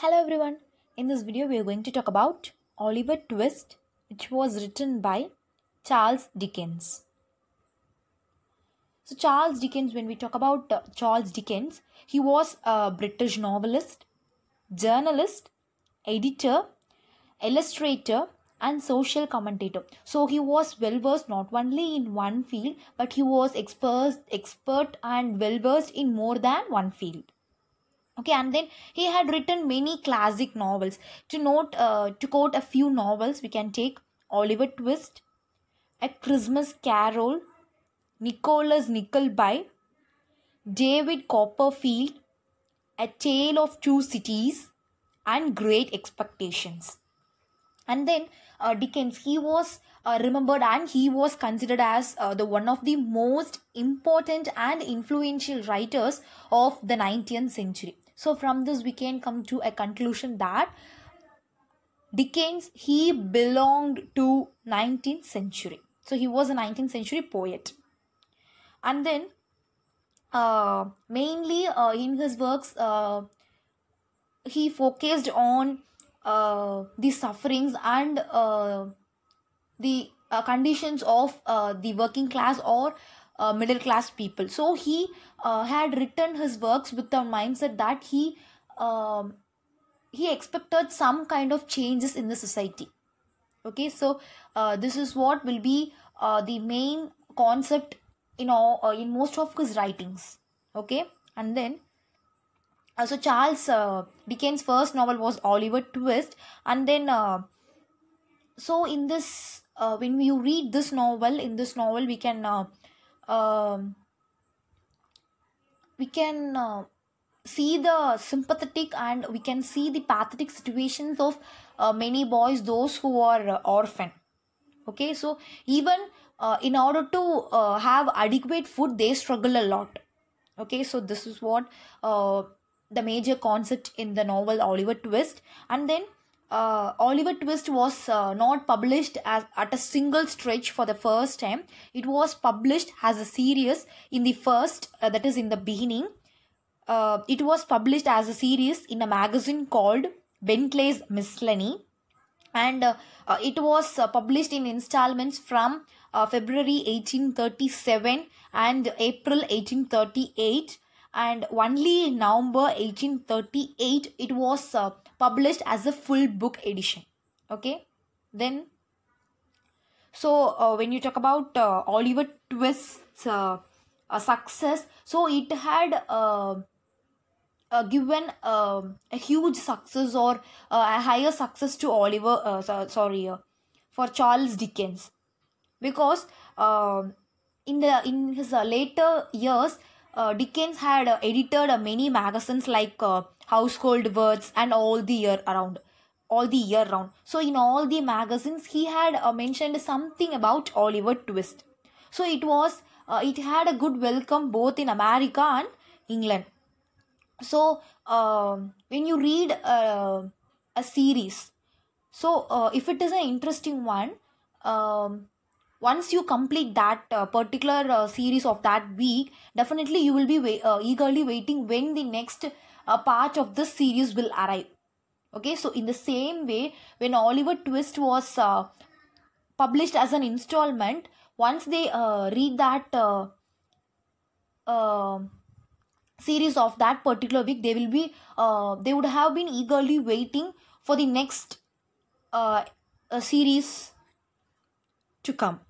Hello everyone. In this video we are going to talk about Oliver Twist which was written by Charles Dickens. So Charles Dickens when we talk about uh, Charles Dickens he was a British novelist, journalist, editor, illustrator and social commentator. So he was well versed not only in one field but he was expert expert and well versed in more than one field okay and then he had written many classic novels. To note uh, to quote a few novels we can take oliver twist a christmas carol nicholas nickleby david copperfield a tale of two cities and great expectations. And then uh, dickens he was uh, remembered and he was considered as uh, the one of the most important and influential writers of the 19th century so from this we can come to a conclusion that dickens he belonged to 19th century. So he was a 19th century poet. And then uh, mainly uh, in his works uh, he focused on uh, the sufferings and uh, the uh, conditions of uh, the working class or uh, middle class people. So he uh, had written his works with the mindset that he um, he expected some kind of changes in the society. Okay so uh, this is what will be uh, the main concept in all uh, in most of his writings. Okay and then so charles uh, dickens first novel was oliver twist and then so in this when you read this novel in this novel we can um, we can uh, see the sympathetic and we can see the pathetic situations of uh, many boys those who are uh, orphan. Okay so even uh, in order to uh, have adequate food they struggle a lot. Okay so this is what uh, the major concept in the novel oliver twist. And then uh, Oliver Twist was uh, not published as at a single stretch for the first time. It was published as a series in the first, uh, that is in the beginning. Uh, it was published as a series in a magazine called Bentley's Miscellany, and uh, uh, it was published in installments from February 1837 and April 1838 and only in November 1838 it was published as a full book edition. Okay? Then so uh, when you talk about uh, oliver twist's uh, success so it had uh, uh, given uh, a huge success or uh, a higher success to oliver so, sorry for charles dickens. Because uh, in the in his later years dickens had uh, edited uh, many magazines like uh, household words and all the year around. All the year round. So in all the magazines he had uh, mentioned something about oliver twist. So it was uh, it had a good welcome both in america and england. So um when you read uh, a series so uh, if it is an interesting one um, once you complete that uh, particular uh, series of that week definitely you will be uh, eagerly waiting when the next uh, part of this series will arrive. Okay so in the same way when oliver twist was uh, published as an installment once they uh, read that uh, series of that particular week they will be they would have been eagerly waiting for the next series to come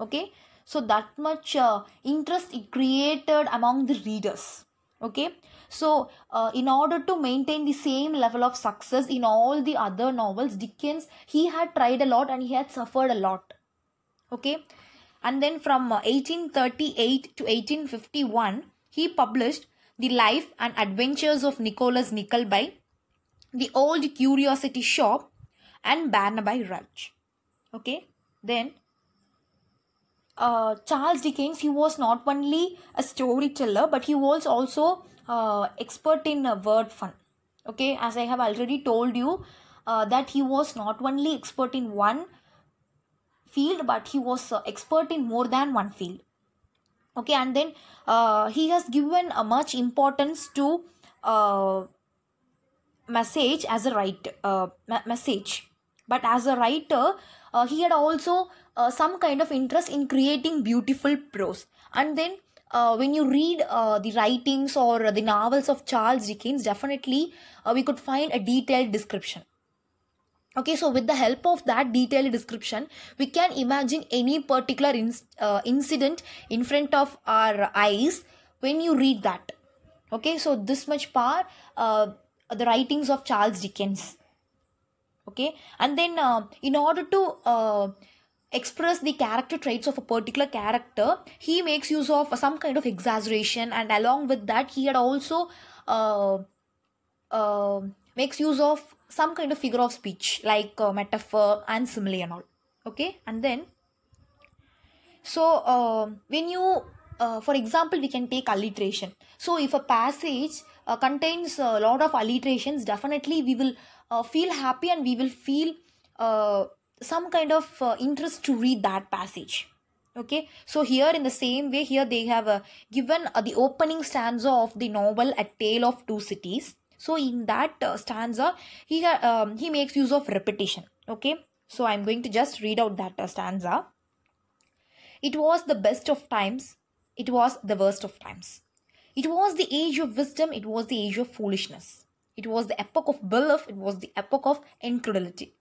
okay? So that much uh, interest it created among the readers. Okay? So uh, in order to maintain the same level of success in all the other novels dickens he had tried a lot and he had suffered a lot. Okay? And then from uh, 1838 to 1851 he published the life and adventures of nicholas nickleby the old curiosity shop and barnaby rudge. Okay? Then uh, Charles Dickens, he was not only a storyteller, but he was also uh, expert in uh, word fun. Okay, as I have already told you, uh, that he was not only expert in one field, but he was uh, expert in more than one field. Okay, and then uh, he has given a much importance to message as a writer me- message but as a writer he had also uh, some kind of interest in creating beautiful prose. And then uh, when you read uh, the writings or the novels of charles dickens definitely uh, we could find a detailed description. Okay so with the help of that detailed description we can imagine any particular in, uh, incident in front of our eyes when you read that. Okay so this much power uh, the writings of charles dickens. Okay and then uh, in order to express the character traits of a particular character he makes use of some kind of exaggeration and along with that he had also uh, uh, makes use of some kind of figure of speech like uh, metaphor and simile and all. Okay? And then so uh, when you uh, for example we can take alliteration. So if a passage uh, contains a lot of alliterations definitely we will feel happy and we will feel some kind of uh, interest to read that passage. Okay? So here in the same way here they have uh, given uh, the opening stanza of the novel a tale of two cities. So in that uh, stanza he um, he makes use of repetition. Okay? So i'm going to just read out that uh, stanza. It was the best of times. It was the worst of times. It was the age of wisdom. It was the age of foolishness. It was the epoch of belief it was the epoch of incredulity. it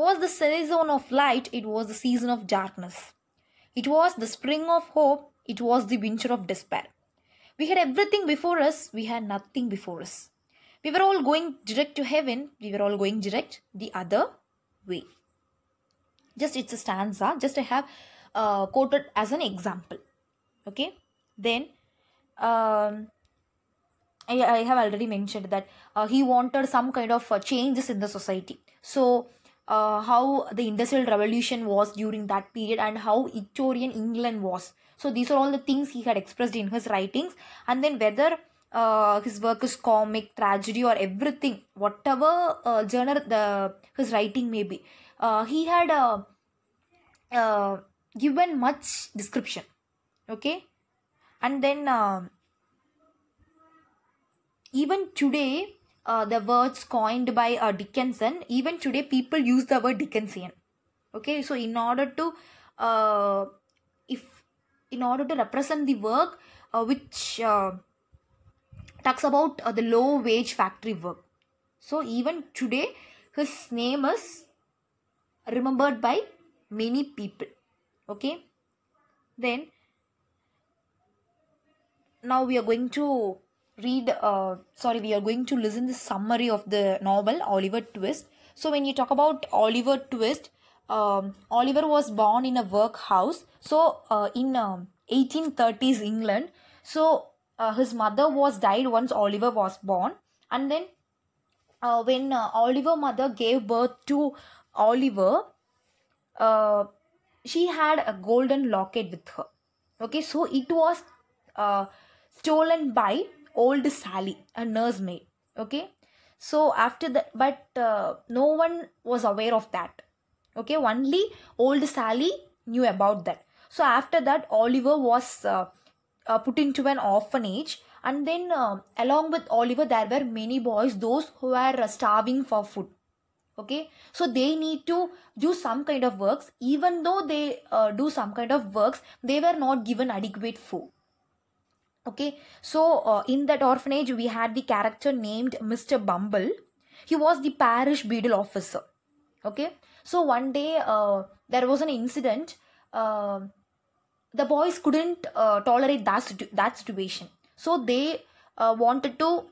was the season of light it was the season of darkness. It was the spring of hope it was the winter of despair. We had everything before us we had nothing before us. We were all going direct to heaven we were all going direct the other way. Just it's a stanza just i have uh, quoted as an example okay? Then um, I, I have already mentioned that uh, he wanted some kind of uh, changes in the society. So uh, how the industrial revolution was during that period and how victorian england was. So these are all the things he had expressed in his writings. And then whether uh, his work is comic tragedy or everything whatever uh, genre the his writing may be uh, he had uh, uh, given much description. Okay? And then even today uh, the words coined by uh, dickinson even today people use the word dickensian. Okay so in order to uh, if in order to represent the work uh, which uh, talks about the low wage factory work. So even today his name is remembered by many people. Okay then now we are going to read uh, sorry we are going to listen the summary of the novel oliver twist. So when you talk about oliver twist um, oliver was born in a workhouse so uh, in um, 1830s england. So uh, his mother was died once oliver was born. And then uh, when uh, oliver mother gave birth to oliver uh, she had a golden locket with her. Okay so it was uh, stolen by old sally a nursemaid okay? So after that but uh, no one was aware of that okay? Only old sally knew about that. So after that oliver was uh, uh, put into an orphanage and then uh, along with oliver there were many boys those who were uh, starving for food okay? So they need to do some kind of works. Even though they uh, do some kind of works they were not given adequate food okay? So uh, in that orphanage we had the character named mr bumble. He was the parish beadle officer. Okay? So one day uh, there was an incident. Uh, the boys couldn't uh, tolerate that, situ- that situation. So they uh, wanted to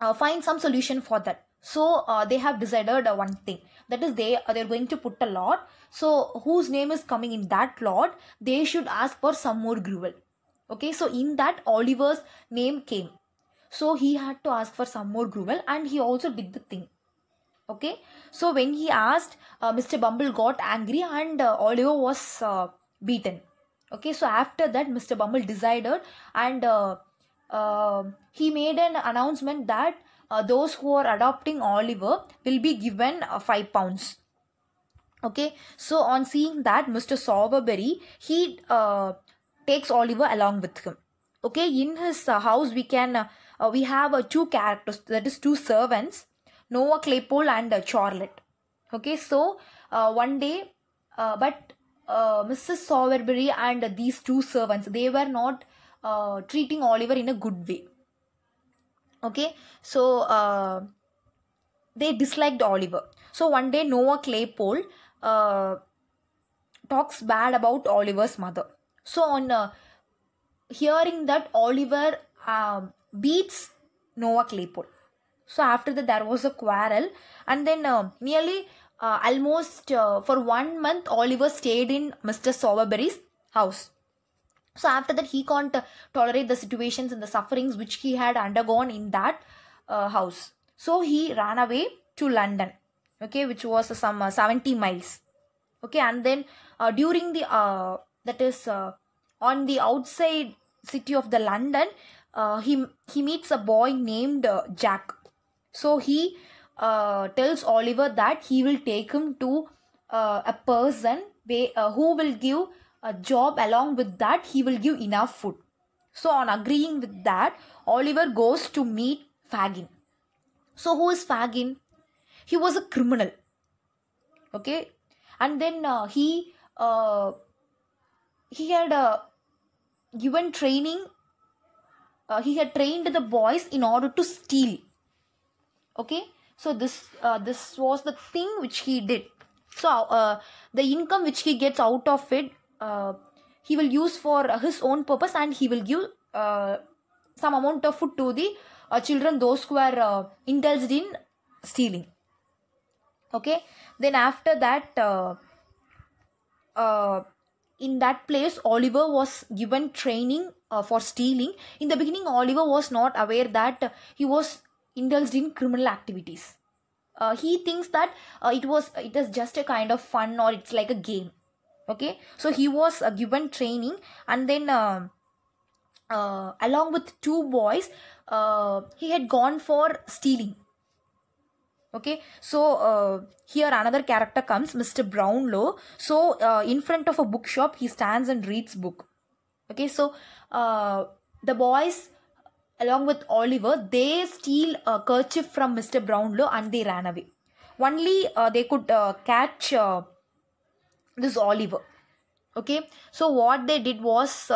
uh, find some solution for that. So they have decided one thing. That is they they're going to put a lot. So whose name is coming in that lot they should ask for some more gruel okay so in that oliver's name came. So he had to ask for some more gruel and he also did the thing. Okay so when he asked uh, mr bumble got angry and uh, oliver was uh, beaten. Okay so after that mr bumble decided and uh, uh, he made an announcement that uh, those who are adopting oliver will be given uh, 5 pounds. Okay so on seeing that mr sowerberry he takes oliver along with him. Okay in his uh, house we can uh, uh, we have two characters that is two servants noah claypole and charlotte. Okay so one day but mrs sowerberry and these two servants they were not treating oliver in a good way. Okay so they disliked oliver. So one day noah claypole uh, talks bad about oliver's mother so on uh, hearing that oliver um, beats noah claypole so after that there was a quarrel. And then uh, nearly uh, almost uh, for one month oliver stayed in mr sowerberry's house. So after that he can't uh, tolerate the situations and the sufferings which he had undergone in that uh, house. So he ran away to london okay which was some uh, 70 miles. Okay and then uh, during the uh, that is uh, on the outside city of the london uh, he he meets a boy named uh, jack. So he tells oliver that he will take him to a person who will give a job. Along with that he will give enough food. So on agreeing with that oliver goes to meet fagin. So who is fagin? He was a criminal. Okay? And then uh, he uh, he had uh, given training uh, he had trained the boys in order to steal. Okay? So this uh, this was the thing which he did. So uh, the income which he gets out of it uh, he will use for his own purpose and he will give uh, some amount of food to the uh, children those who are indulged in stealing. Okay? Then after that in that place oliver was given training uh, for stealing. In the beginning oliver was not aware that he was indulged in criminal activities. Uh, he thinks that uh, it was it is just a kind of fun or it's like a game. Okay? So he was uh, given training and then uh, uh, along with two boys uh, he had gone for stealing okay so uh, here another character comes mr brownlow. So uh, in front of a bookshop he stands and reads book. Okay so uh, the boys along with oliver they steal a kerchief from mr brownlow and they ran away. Only uh, they could uh, catch uh, this oliver. Okay so what they did was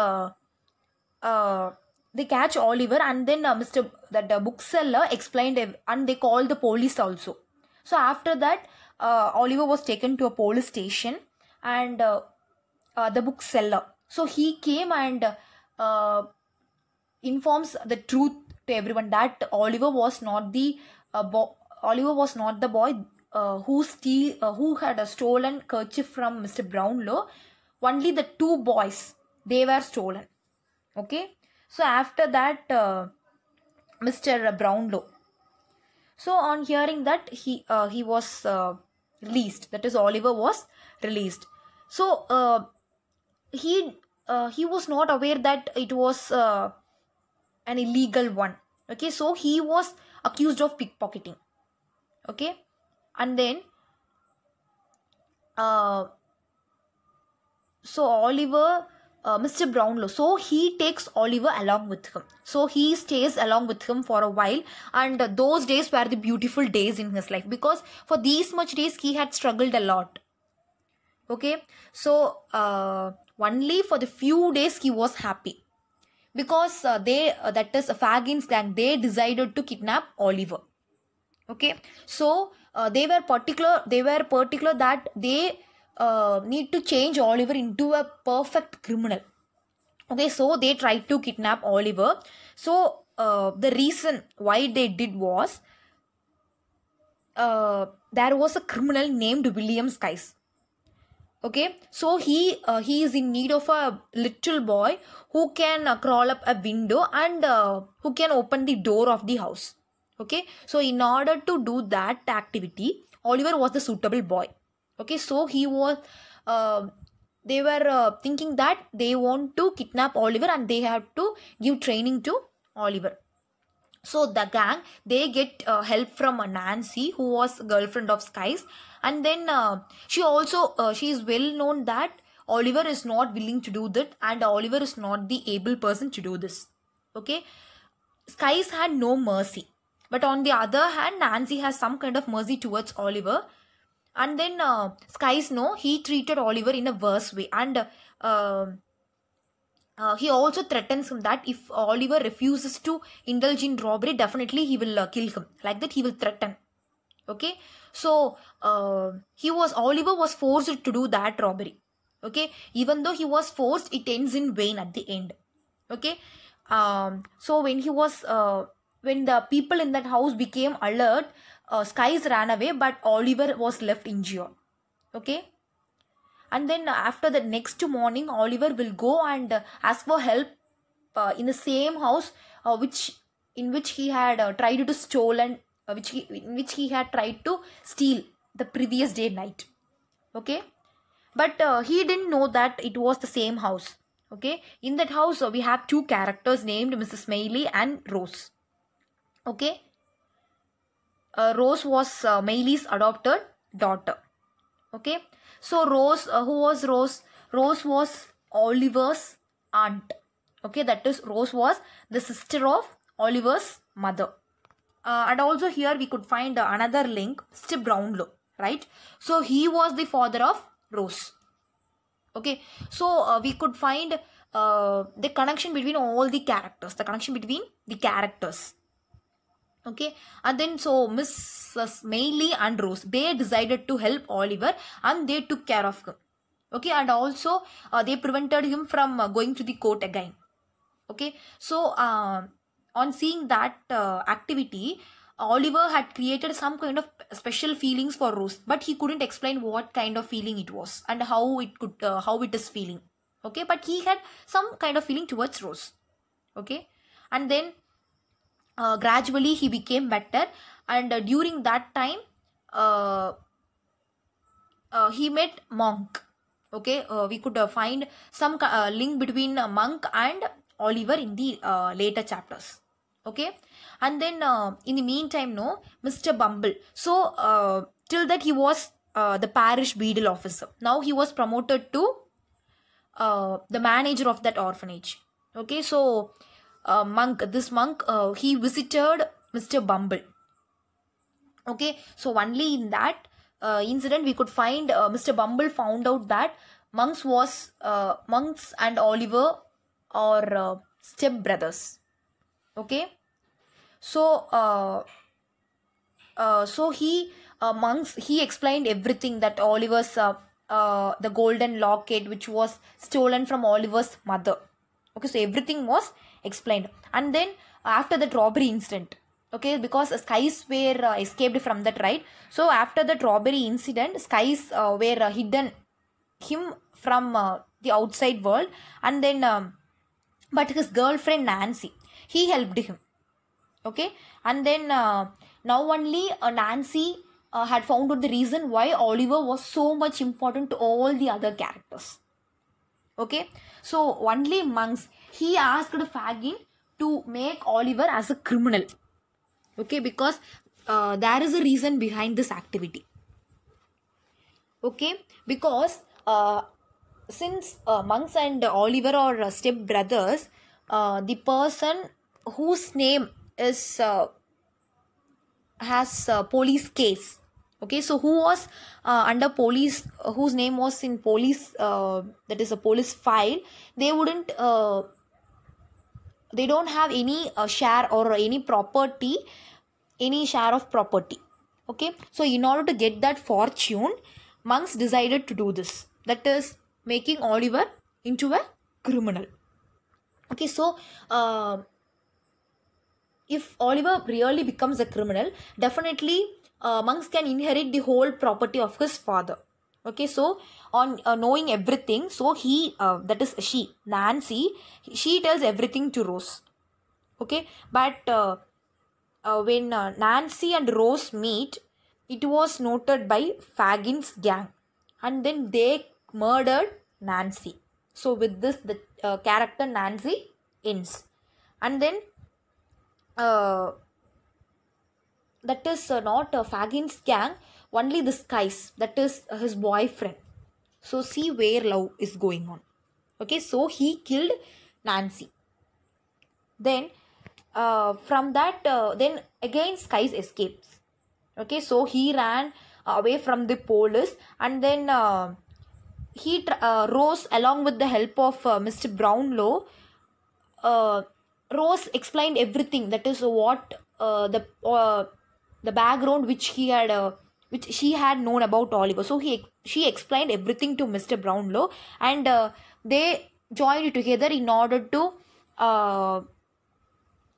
they catch oliver and then uh, mr that the bookseller explained and they called the police also. So after that uh, oliver was taken to a police station and uh, uh, the bookseller. So he came and uh, informs the truth to everyone that oliver was not the uh, bo- oliver was not the boy uh, who steal uh, who had a stolen kerchief from mr brownlow. Only the two boys they were stolen. Okay so after that uh, mr brownlow. So on hearing that he uh, he was uh, released. That is oliver was released. So uh, he uh, he was not aware that it was uh, an illegal one. Okay so he was accused of pickpocketing. Okay and then uh, so oliver uh, mr brownlow. So he takes oliver along with him. So he stays along with him for a while. And those days were the beautiful days in his life because for these much days he had struggled a lot. Okay? So uh, only for the few days he was happy. Because uh, they uh, that is Fagin's gang they decided to kidnap Oliver. Okay? So uh, they were particular they were particular that they uh, need to change Oliver into a perfect criminal. Okay so they tried to kidnap Oliver. So uh, the reason why they did was uh, there was a criminal named William Sikes. Okay so he uh, he is in need of a little boy who can uh, crawl up a window and uh, who can open the door of the house. Okay so in order to do that activity oliver was the suitable boy okay so he was uh, they were uh, thinking that they want to kidnap oliver and they have to give training to oliver so the gang they get uh, help from nancy who was girlfriend of sikes and then uh, she also uh, she is well known that oliver is not willing to do that and oliver is not the able person to do this okay Sikes had no mercy. But on the other hand, Nancy has some kind of mercy towards Oliver. And then uh, Sikes know he treated Oliver in a worse way. And uh, uh, he also threatens him that if Oliver refuses to indulge in robbery, definitely he will uh, kill him. Like that, he will threaten. Okay, so uh, he was Oliver was forced to do that robbery. Okay, even though he was forced, it ends in vain at the end. Okay, um, so when he was uh, when the people in that house became alert, uh, Sikes ran away, but Oliver was left injured. Okay, and then after the next morning oliver will go and uh, ask for help uh, in the same house uh, which in which he had uh, tried to stolen uh, which he in which he had tried to steal the previous day night. Okay? But he didn't know that it was the same house. Okay? In that house we have two characters named mrs Maylie and rose. Okay rose was uh, adopted daughter. Okay? So rose uh, who was rose? Rose was oliver's aunt. Okay? That is rose was the sister of oliver's mother. Uh, and also here we could find uh, another link mr brownlow right? So he was the father of rose. Okay? So uh, we could find uh, the connection between all the characters the connection between the characters okay? And then so mrs Maylie and rose they decided to help oliver and they took care of him. Okay? And also uh, they prevented him from uh, going to the court again. Okay? So uh, on seeing that uh, activity oliver had created some kind of special feelings for rose but he couldn't explain what kind of feeling it was and how it could uh, how it is feeling. Okay? But he had some kind of feeling towards rose. Okay? And then uh, gradually he became better and uh, during that time uh, uh, he met monk. Okay uh, we could uh, find some link between monk and oliver in the later chapters. Okay and then in the meantime no mr bumble. So till that he was the parish beadle officer. Now he was promoted to the manager of that orphanage. Okay so uh, monk this monk uh, he visited mr bumble. Okay so only in that uh, incident we could find uh, mr bumble found out that monks was uh, monks and oliver are uh, step brothers. Okay so so he monks he explained everything that oliver's uh, the golden locket which was stolen from oliver's mother. Okay so everything was explained. And then after that robbery incident okay because sikes were uh, escaped from that right? So after that robbery incident sikes uh, were uh, hidden him from uh, the outside world. And then um, but his girlfriend nancy he helped him okay? And then uh, now only uh, nancy uh, had found out the reason why oliver was so much important to all the other characters okay? So only monks he asked fagin to make oliver as a criminal. Okay because uh, there is a reason behind this activity. Okay because uh, since uh, monks and oliver are uh, step brothers uh, the person whose name is uh, has police case. Okay so who was under police whose name was in police that is a police file they wouldn't they don't have any uh, share or any property any share of property. Okay? So in order to get that fortune monks decided to do this. That is making oliver into a criminal. Okay? So uh, if oliver really becomes a criminal definitely uh, monks can inherit the whole property of his father okay so on uh, knowing everything so he uh, that is she nancy she tells everything to rose. Okay but uh, uh, when uh, nancy and rose meet it was noted by fagin's gang. And then they murdered nancy. So with this the uh, character nancy ends. And then that is not uh, Fagin's gang, only this guy's, that is his boyfriend. So, see where love is going on. Okay, so he killed Nancy. Then, uh, from that uh, then again sikes escapes okay so he ran away from the police and then uh, he uh, rose along with the help of uh, mr brownlow uh, rose explained everything that is what the the background which he had which she had known about oliver. So he she explained everything to mr brownlow and uh, they joined together in order to uh,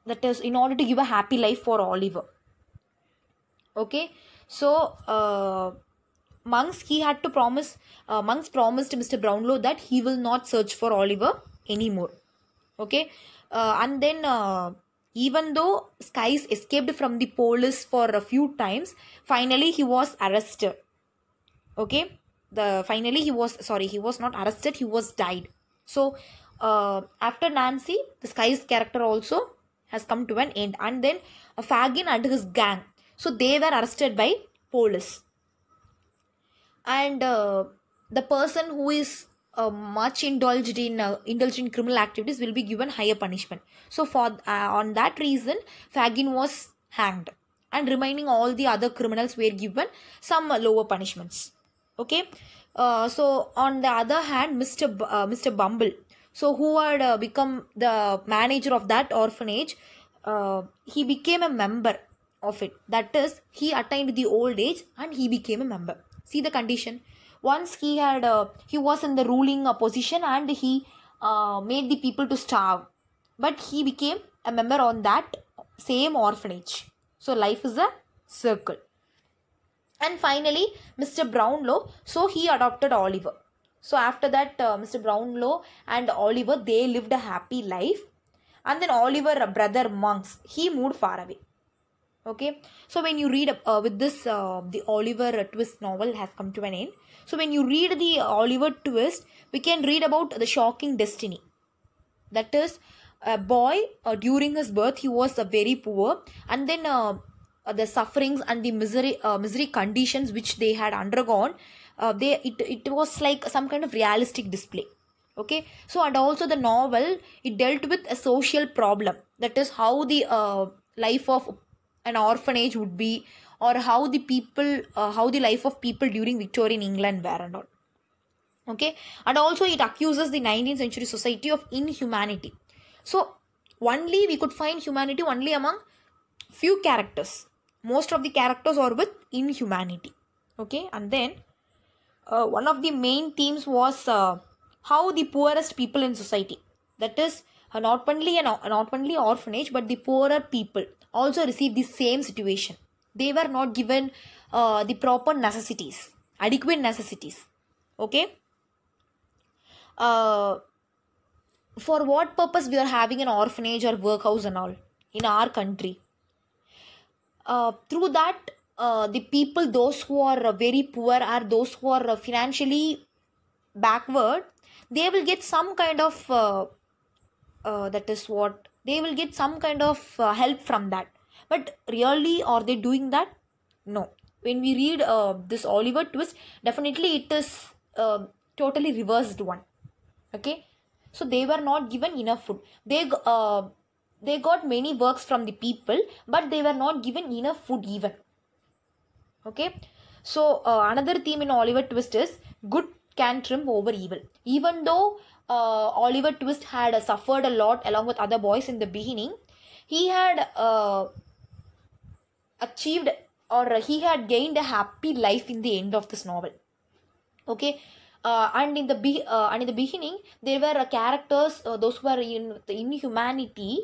that is in order to give a happy life for oliver. Okay? So uh, monks he had to promise uh, monks promised mr brownlow that he will not search for oliver anymore. Okay? Uh, and then uh, even though sikes escaped from the police for a few times finally he was arrested. Okay? The finally he was sorry he was not arrested he was died. So uh, after nancy the sikes character also has come to an end. And then uh, fagin and his gang. So they were arrested by police. And uh, the person who is uh, much indulged in uh, indulged in criminal activities will be given higher punishment. So for uh, on that reason fagin was hanged. And remaining all the other criminals were given some lower punishments. Okay? Uh, so on the other hand mr B- uh, mr bumble so who had uh, become the manager of that orphanage uh, he became a member of it. That is he attained the old age and he became a member. See the condition once he had uh, he was in the ruling uh, position and he uh, made the people to starve. But he became a member on that same orphanage. So life is a circle. And finally mr brownlow so he adopted oliver. So after that uh, mr brownlow and oliver they lived a happy life. And then oliver brother monks he moved far away okay? So when you read uh, with this uh, the oliver twist novel has come to an end. So when you read the oliver twist we can read about the shocking destiny. That is a boy uh, during his birth he was very poor. And then uh, uh, the sufferings and the misery uh, misery conditions which they had undergone they it, it was like some kind of realistic display. Okay? So and also the novel it dealt with a social problem. That is how the life of an orphanage would be or how the people uh, how the life of people during victorian england were and all. Okay? And also it accuses the 19th century society of inhumanity. So only we could find humanity only among few characters. Most of the characters are with inhumanity. Okay? And then uh, one of the main themes was uh, how the poorest people in society that is not only an not only orphanage but the poorer people also receive the same situation. They were not given uh, the proper necessities adequate necessities. Okay? Uh, for what purpose we are having an orphanage or workhouse and all in our country? Uh, through that uh, the people those who are uh, very poor are those who are uh, financially backward they will get some kind of uh, that is what they will get some kind of uh, help from that. But really are they doing that? No. When we read uh, this oliver twist definitely it is uh, totally reversed one. Okay? So they were not given enough food. They uh, they got many works from the people but they were not given enough food even. Okay? So uh, another theme in oliver twist is good can triumph over evil. Even though uh, oliver twist had uh, suffered a lot along with other boys in the beginning. He had uh, achieved or he had gained a happy life in the end of this novel. Okay? Uh, and in the be- uh, and in the beginning there were uh, characters those who were in the inhumanity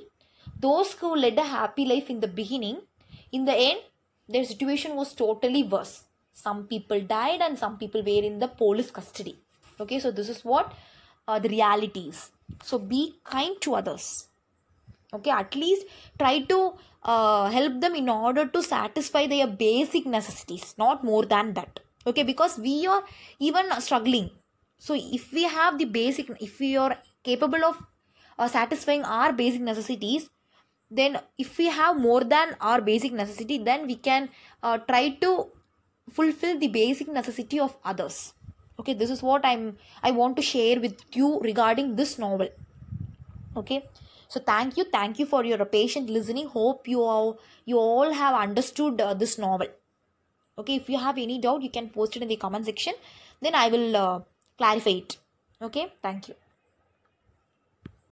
those who led a happy life in the beginning. In the end their situation was totally worse. Some people died and some people were in the police custody. Okay? So this is what uh, the reality is so be kind to others. Okay at least try to uh, help them in order to satisfy their basic necessities not more than that. Okay because we are even struggling. So if we have the basic if we are capable of uh, satisfying our basic necessities then if we have more than our basic necessity then we can uh, try to fulfill the basic necessity of others okay this is what i'm i want to share with you regarding this novel. Okay so thank you thank you for your patient listening. Hope you all you all have understood uh, this novel. Okay if you have any doubt you can post it in the comment section. Then i will uh, clarify it. Okay thank you